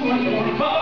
Muito.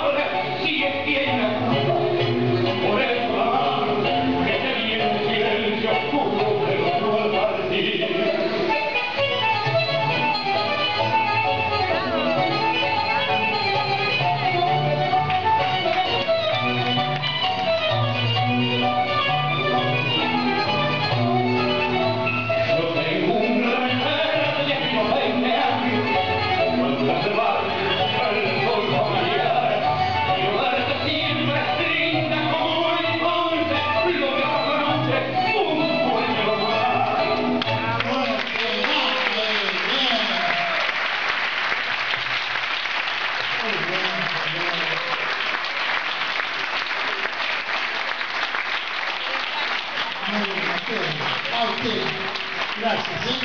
Ok, grazie. Sì?